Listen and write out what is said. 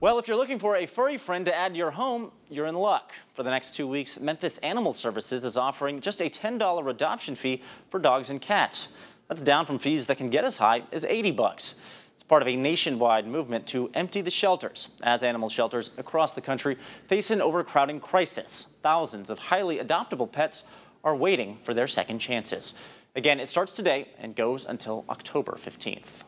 Well, if you're looking for a furry friend to add to your home, you're in luck. For the next two weeks, Memphis Animal Services is offering just a $10 adoption fee for dogs and cats. That's down from fees that can get as high as 80 bucks. It's part of a nationwide movement to empty the shelters as animal shelters across the country face an overcrowding crisis. Thousands of highly adoptable pets are waiting for their second chances. Again, it starts today and goes until October 15th.